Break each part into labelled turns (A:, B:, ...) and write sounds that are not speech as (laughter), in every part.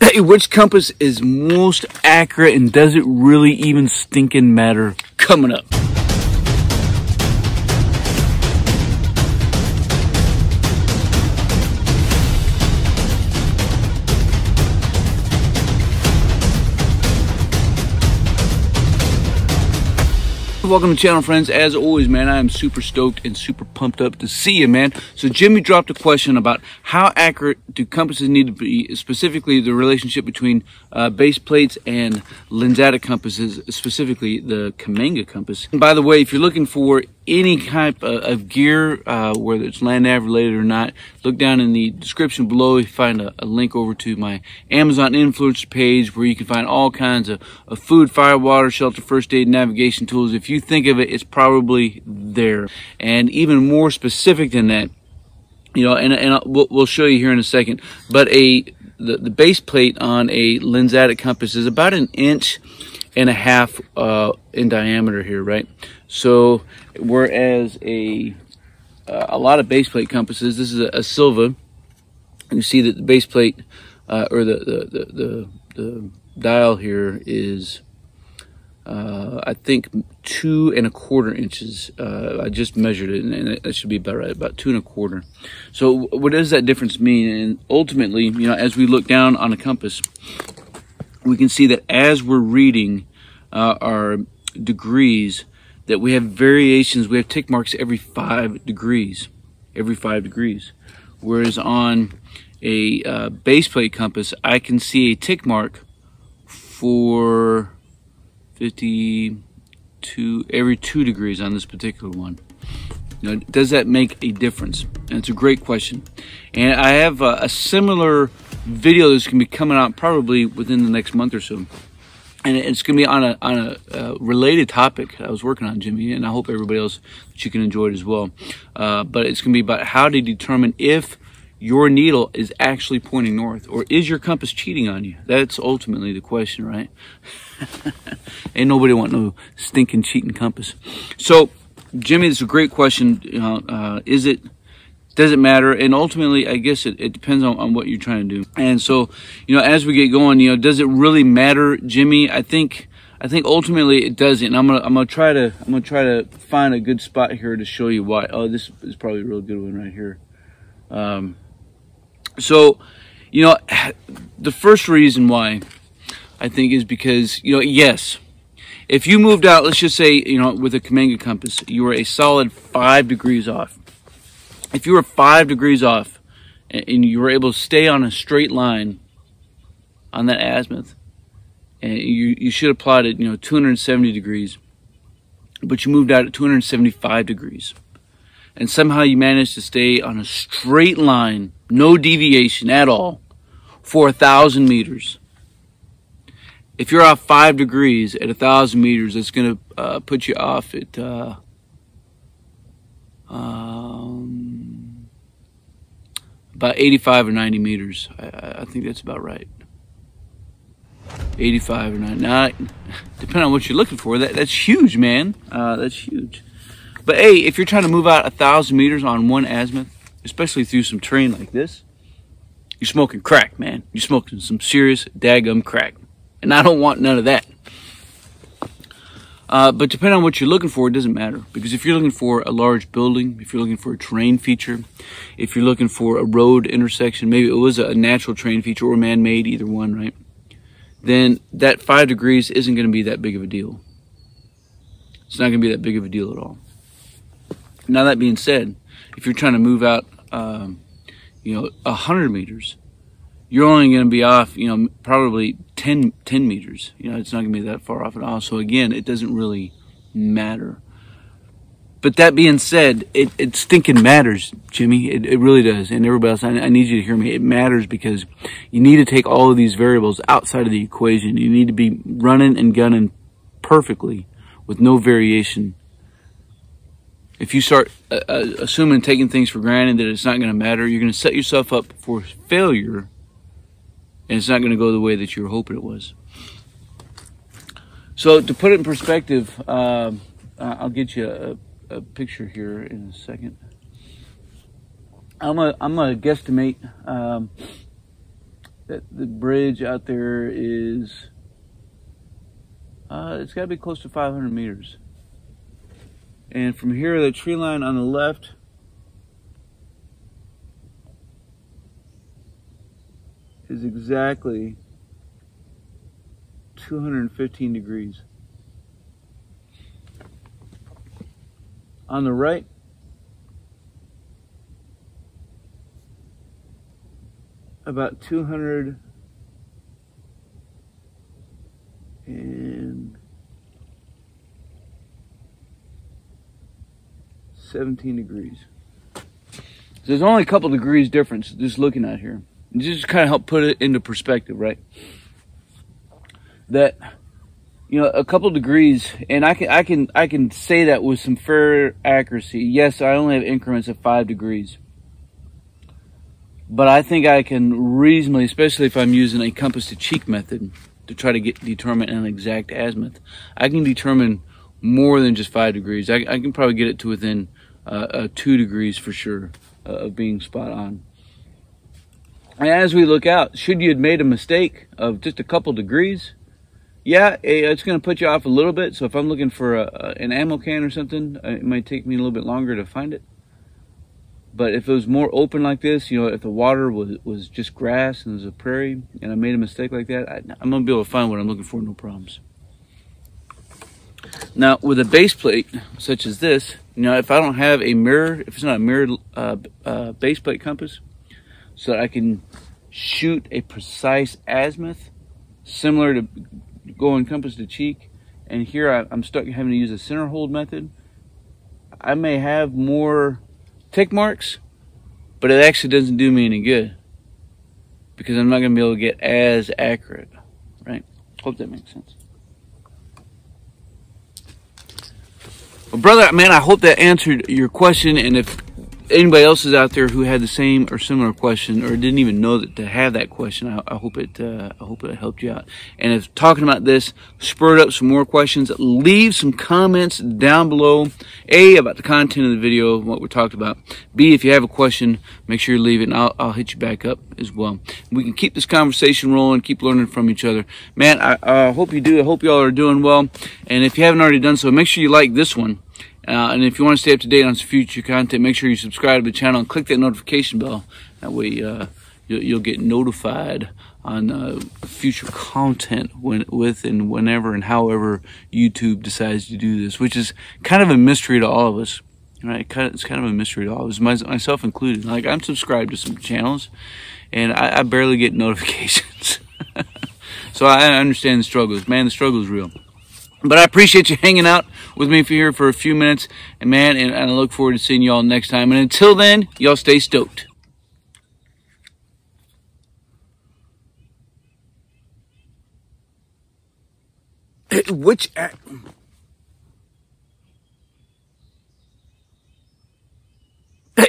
A: Hey, which compass is most accurate and does it really even stinking matter? Coming up. Welcome to the channel, friends. As always, man, I am super stoked and super pumped up to see you, man. So Jimmy dropped a question about how accurate do compasses need to be, specifically the relationship between uh, base plates and lensatic compasses, specifically the Cammenga compass. And by the way, if you're looking for any type of, of gear, uh, whether it's land nav related or not, look down in the description below. You find a, a, link over to my Amazon influencer page where you can find all kinds of, of food, fire, water, shelter, first aid, navigation tools. If you think of it, it's probably there. And even more specific than that, you know, and, and we'll, we'll show you here in a second, but a the, the base plate on a lensatic compass is about an inch and a half uh, in diameter here, right? So whereas a uh, a lot of base plate compasses, this is a, a Silva. You see that the base plate uh, or the the, the the, the dial here is uh, I think two and a quarter inches. Uh, I just measured it, and that should be about right, about two and a quarter. So, what does that difference mean? And ultimately, you know, as we look down on a compass, we can see that as we're reading uh, our degrees, that we have variations, we have tick marks every five degrees, every five degrees. Whereas on a uh, base plate compass, I can see a tick mark for 52, every two degrees on this particular one. Know, does that make a difference? And it's a great question. And I have a, a similar video that's going to be coming out probably within the next month or so and it's going to be on a on a uh, related topic I was working on, Jimmy, and I hope everybody else that you can enjoy it as well. Uh, but it's going to be about how to determine if your needle is actually pointing north, or is your compass cheating on you? That's ultimately the question, right? (laughs) Ain't nobody want no stinking cheating compass. So, Jimmy, this is a great question. Uh, is it doesn't matter. And ultimately, I guess it, it depends on, on what you're trying to do. And so, you know, as we get going, you know, does it really matter, Jimmy? I think, I think ultimately it doesn't. And I'm gonna, I'm gonna try to, I'm gonna try to find a good spot here to show you why. Oh, this is probably a real good one right here. Um, so, you know, (sighs) the first reason why I think is because, you know, yes, if you moved out, let's just say, you know, with a Cammenga compass, you were a solid five degrees off if you were five degrees off and you were able to stay on a straight line on that azimuth, and you, you should have plotted, you know, 270 degrees, but you moved out at 275 degrees. And somehow you managed to stay on a straight line, no deviation at all, for a thousand meters. If you're off five degrees at a thousand meters, that's going to uh, put you off at uh, um, about 85 or 90 meters. I, I, think that's about right. 85 or 90. Now, depending on what you're looking for, that, that's huge, man. Uh, that's huge. But hey, if you're trying to move out a thousand meters on one azimuth, especially through some terrain like this, you're smoking crack, man. You're smoking some serious daggum crack. And I don't want none of that. Uh, but depending on what you're looking for, it doesn't matter. Because if you're looking for a large building, if you're looking for a terrain feature, if you're looking for a road intersection, maybe it was a natural terrain feature or man-made, either one, right? Then that five degrees isn't going to be that big of a deal. It's not going to be that big of a deal at all. Now that being said, if you're trying to move out, um, you know, a hundred meters, you're only going to be off, you know, probably 10, 10 meters. You know, it's not going to be that far off at all. So again, it doesn't really matter. But that being said, it, stinking matters, Jimmy. It, it really does. And everybody else, I, I need you to hear me. It matters because you need to take all of these variables outside of the equation. You need to be running and gunning perfectly with no variation. If you start uh, uh assuming taking things for granted that it's not going to matter, you're going to set yourself up for failure and it's not going to go the way that you were hoping it was. So to put it in perspective, um, I'll get you a, a, picture here in a second. I'm a I'm a guesstimate um, that the bridge out there is, uh, it's got to be close to 500 meters. And from here, the tree line on the left is exactly 215 degrees. On the right, about 200 and 17 degrees. So there's only a couple degrees difference just looking at here. Just kind of help put it into perspective, right? That you know a couple degrees, and I can I can I can say that with some fair accuracy. Yes, I only have increments of five degrees but I think I can reasonably, especially if I'm using a compass to cheek method to try to get determine an exact azimuth, I can determine more than just five degrees. I, I can probably get it to within uh, uh, two degrees for sure uh, of being spot on. As we look out, should you have made a mistake of just a couple degrees, yeah, eh, it's going to put you off a little bit. So if I'm looking for a, an ammo can or something, uh, it might take me a little bit longer to find it. But if it was more open like this, you know, if the water was, was just grass and there's a prairie and I made a mistake like that, I, am going to be able to find what I'm looking for, no problems. Now, with a base plate such as this, you know, if I don't have a mirror, if it's not a mirrored uh, uh, base plate compass, so I can shoot a precise azimuth, similar to going compass to cheek, and here I, I'm stuck having to use a center hold method, I may have more tick marks, but it actually doesn't do me any good because I'm not going to be able to get as accurate, right? Hope that makes sense. Well, brother, man, I hope that answered your question. And if anybody else is out there who had the same or similar question or didn't even know that to have that question, I, I hope it uh, I hope it helped you out. And if talking about this spurred up some more questions, leave some comments down below. A about the content of the video, what we talked about. B if you have a question, make sure you leave it, and I'll, I'll hit you back up as well. We can keep this conversation rolling, keep learning from each other. Man, I, I hope you do. I hope y'all are doing well. And if you haven't already done so, make sure you like this one. Uh, and if you want to stay up to date on some future content, make sure you subscribe to the channel and click that notification bell. That way uh, you'll, you'll, get notified on uh, future content when, with and whenever and however YouTube decides to do this, which is kind of a mystery to all of us. Right? It's kind of a mystery to all of us, myself included. Like I'm subscribed to some channels, and I, I barely get (laughs) notifications. (laughs) so I understand the struggles. Man, the struggle is real. But I appreciate you hanging out with me for here for a few minutes. And man, and I look forward to seeing y'all next time. And until then, y'all stay stoked. Eh, which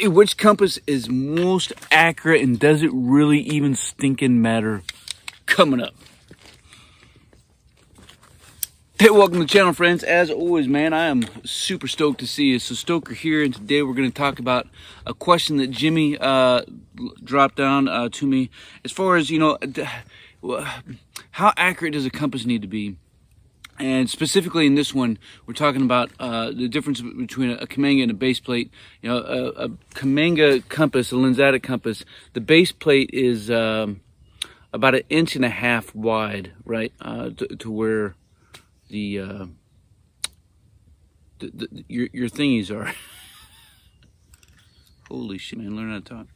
A: which compass is most accurate and does it really even stinking matter coming up Hey, welcome to the channel, friends. As always, man, I am super stoked to see you. So, Stoker here, and today we're going to talk about a question that Jimmy uh, dropped down uh, to me. As far as, you know, how accurate does a compass need to be? And specifically in this one, we're talking about uh, the difference between a Cammenga and a base plate. You know, a, a compass, a Lensatic compass, the base plate is um, about an inch and a half wide, right, uh, to, to where the, uh, the, the your, your thingies are. (laughs) Holy shit, man, learn how to talk.